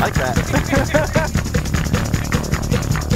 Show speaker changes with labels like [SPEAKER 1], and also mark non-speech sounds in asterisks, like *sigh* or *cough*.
[SPEAKER 1] like that. *laughs*